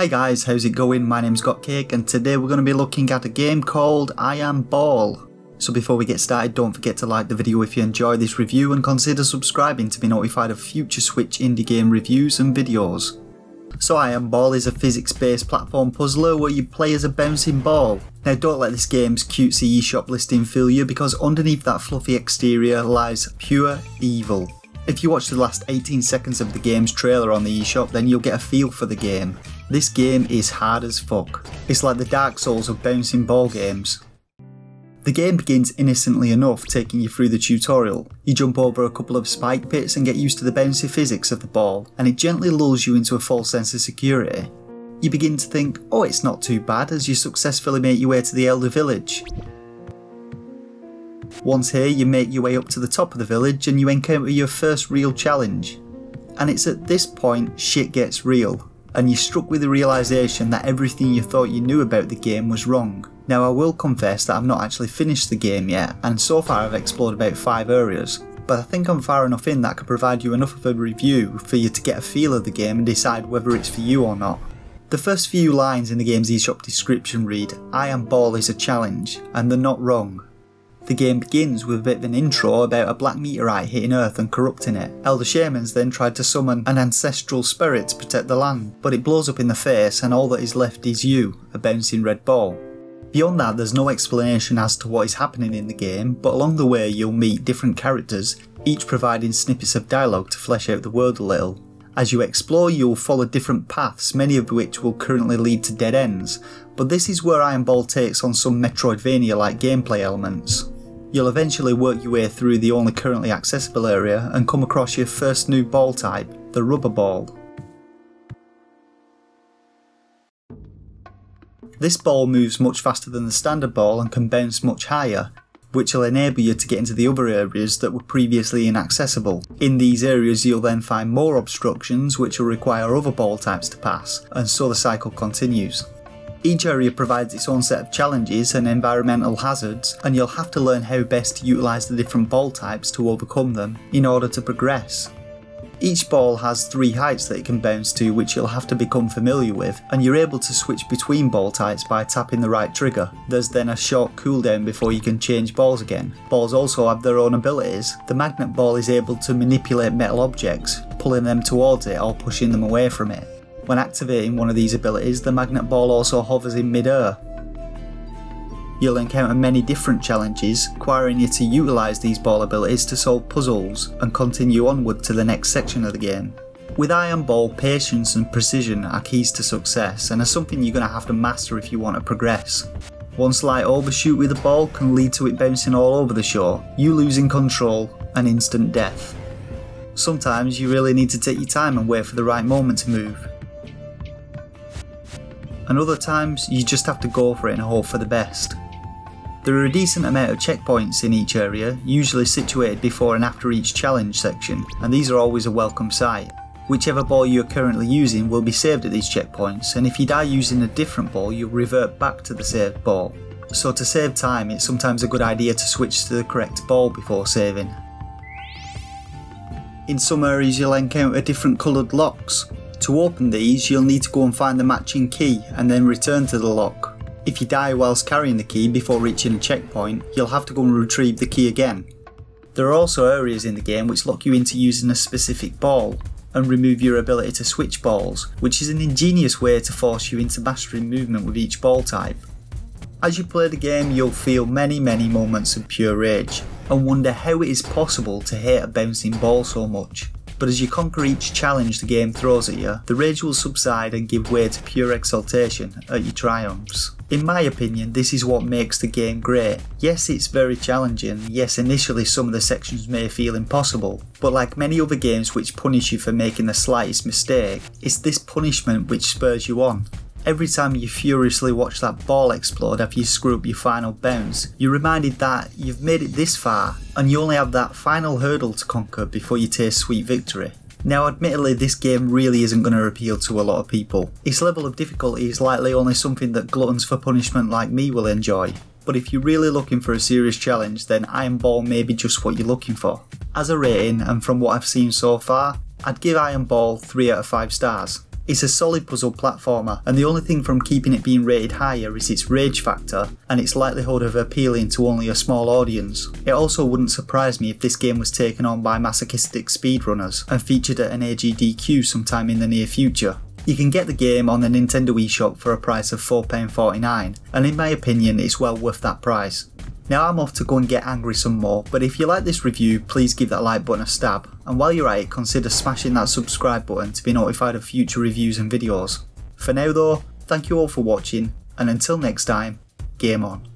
Hey guys, how's it going? My name name's Gotcake and today we're going to be looking at a game called I Am Ball. So before we get started, don't forget to like the video if you enjoy this review and consider subscribing to be notified of future Switch indie game reviews and videos. So I Am Ball is a physics based platform puzzler where you play as a bouncing ball. Now don't let this game's cutesy eShop listing fool you because underneath that fluffy exterior lies pure evil. If you watch the last 18 seconds of the game's trailer on the eShop then you'll get a feel for the game. This game is hard as fuck. It's like the Dark Souls of bouncing ball games. The game begins innocently enough, taking you through the tutorial. You jump over a couple of spike pits and get used to the bouncy physics of the ball, and it gently lulls you into a false sense of security. You begin to think, oh it's not too bad as you successfully make your way to the Elder Village. Once here you make your way up to the top of the village and you encounter your first real challenge. And it's at this point shit gets real and you're struck with the realisation that everything you thought you knew about the game was wrong. Now I will confess that I've not actually finished the game yet, and so far I've explored about 5 areas, but I think I'm far enough in that I can provide you enough of a review for you to get a feel of the game and decide whether it's for you or not. The first few lines in the game's eShop description read, I am ball is a challenge, and they're not wrong. The game begins with a bit of an intro about a black meteorite hitting Earth and corrupting it. Elder Shamans then tried to summon an ancestral spirit to protect the land, but it blows up in the face and all that is left is you, a bouncing red ball. Beyond that, there's no explanation as to what is happening in the game, but along the way you'll meet different characters, each providing snippets of dialogue to flesh out the world a little. As you explore, you'll follow different paths, many of which will currently lead to dead ends, but this is where I Am Ball takes on some Metroidvania like gameplay elements. You'll eventually work your way through the only currently accessible area and come across your first new ball type, the rubber ball. This ball moves much faster than the standard ball and can bounce much higher, which will enable you to get into the other areas that were previously inaccessible. In these areas you'll then find more obstructions which will require other ball types to pass, and so the cycle continues. Each area provides its own set of challenges and environmental hazards, and you'll have to learn how best to utilise the different ball types to overcome them in order to progress. Each ball has three heights that it can bounce to which you'll have to become familiar with and you're able to switch between ball types by tapping the right trigger. There's then a short cooldown before you can change balls again. Balls also have their own abilities. The magnet ball is able to manipulate metal objects, pulling them towards it or pushing them away from it. When activating one of these abilities, the magnet ball also hovers in mid-air. You'll encounter many different challenges, requiring you to utilise these ball abilities to solve puzzles and continue onward to the next section of the game. With I Am Ball, patience and precision are keys to success and are something you're going to have to master if you want to progress. One slight overshoot with the ball can lead to it bouncing all over the shore, you losing control, and instant death. Sometimes you really need to take your time and wait for the right moment to move, and other times you just have to go for it and hope for the best. There are a decent amount of checkpoints in each area, usually situated before and after each challenge section, and these are always a welcome sight. Whichever ball you are currently using will be saved at these checkpoints, and if you die using a different ball, you'll revert back to the saved ball. So to save time, it's sometimes a good idea to switch to the correct ball before saving. In some areas you'll encounter different coloured locks, to open these, you'll need to go and find the matching key and then return to the lock. If you die whilst carrying the key before reaching a checkpoint, you'll have to go and retrieve the key again. There are also areas in the game which lock you into using a specific ball, and remove your ability to switch balls, which is an ingenious way to force you into mastering movement with each ball type. As you play the game, you'll feel many, many moments of pure rage, and wonder how it is possible to hate a bouncing ball so much but as you conquer each challenge the game throws at you, the rage will subside and give way to pure exultation at your triumphs. In my opinion, this is what makes the game great. Yes, it's very challenging, yes, initially some of the sections may feel impossible, but like many other games which punish you for making the slightest mistake, it's this punishment which spurs you on. Every time you furiously watch that ball explode after you screw up your final bounce, you're reminded that you've made it this far and you only have that final hurdle to conquer before you taste sweet victory. Now admittedly this game really isn't going to appeal to a lot of people. Its level of difficulty is likely only something that gluttons for punishment like me will enjoy. But if you're really looking for a serious challenge then I Am Ball may be just what you're looking for. As a rating and from what I've seen so far, I'd give I Am Ball 3 out of 5 stars. It's a solid puzzle platformer, and the only thing from keeping it being rated higher is its rage factor and its likelihood of appealing to only a small audience. It also wouldn't surprise me if this game was taken on by masochistic speedrunners and featured at an AGDQ sometime in the near future. You can get the game on the Nintendo eShop for a price of £4.49, and in my opinion, it's well worth that price. Now I'm off to go and get angry some more, but if you like this review, please give that like button a stab, and while you're at it, consider smashing that subscribe button to be notified of future reviews and videos. For now though, thank you all for watching, and until next time, game on.